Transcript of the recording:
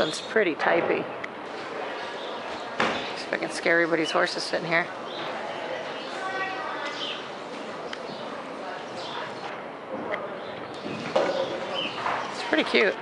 one's pretty typey. See if I can scare everybody's horses sitting here. It's pretty cute.